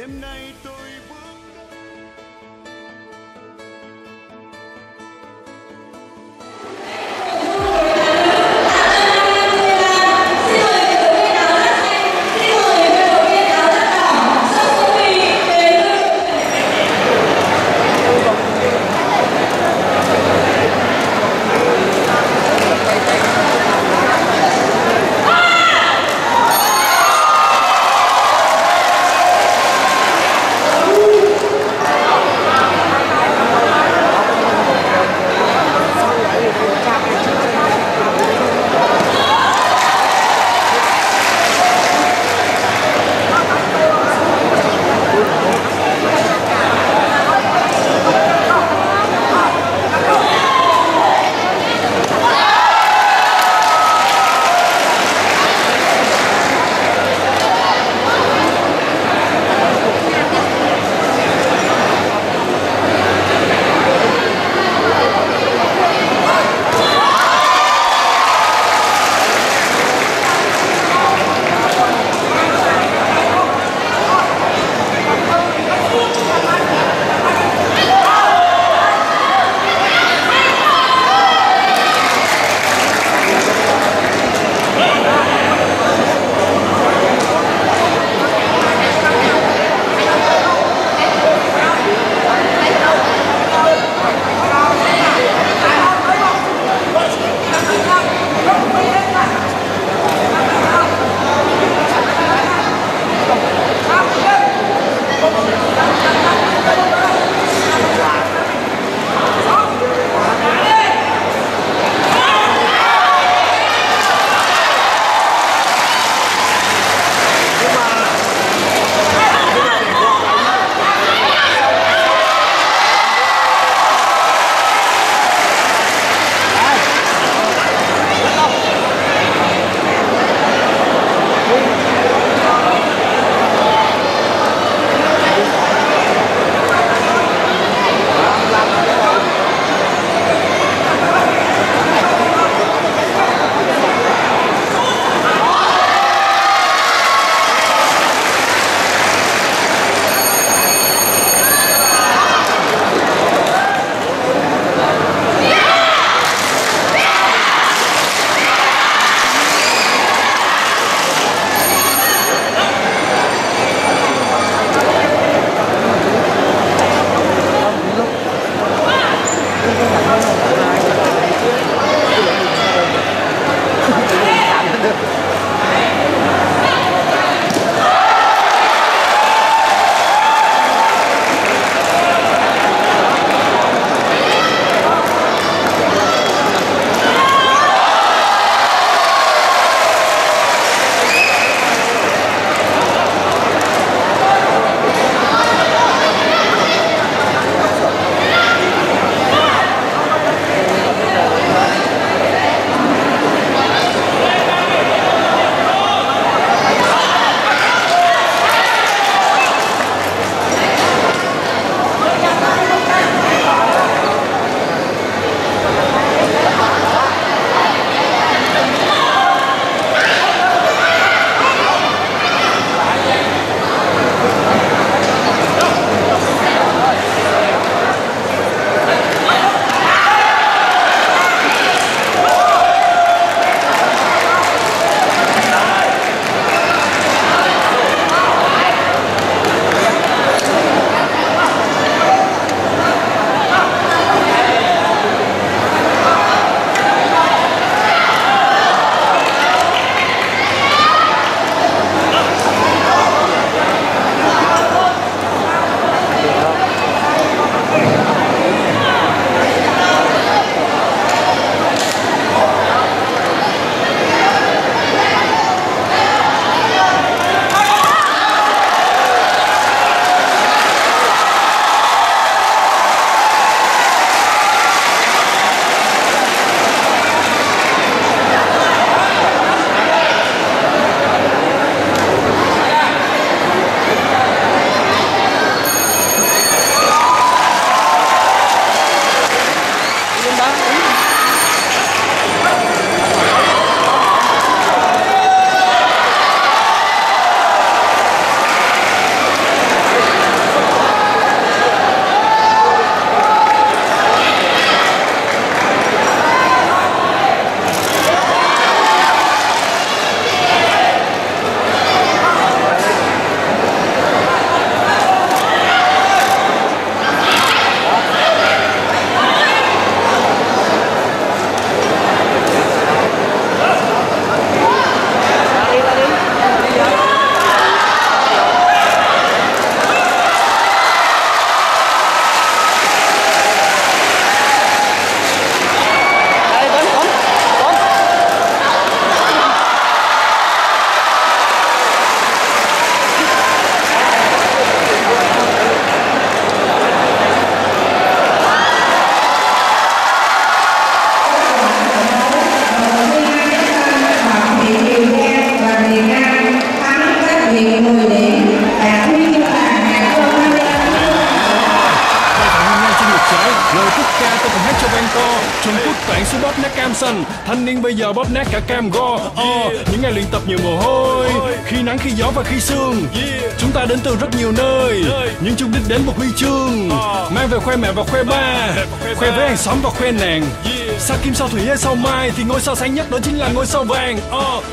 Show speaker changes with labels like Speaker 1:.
Speaker 1: đêm nay Trung Quốc toàn xuống bóp nát cam xanh Thanh niên bây giờ bóp nát cả cam go. Oh, Những ngày luyện tập nhiều mồ hôi Khi nắng khi gió và khi sương. Chúng ta đến từ rất nhiều nơi Nhưng chung đích đến một huy chương. Mang về khoe mẹ và khoe ba Khoe với hàng xóm và khoe nàng. Sao kim sao thủy hay sao mai Thì ngôi sao sáng nhất đó chính là ngôi sao vàng. Oh,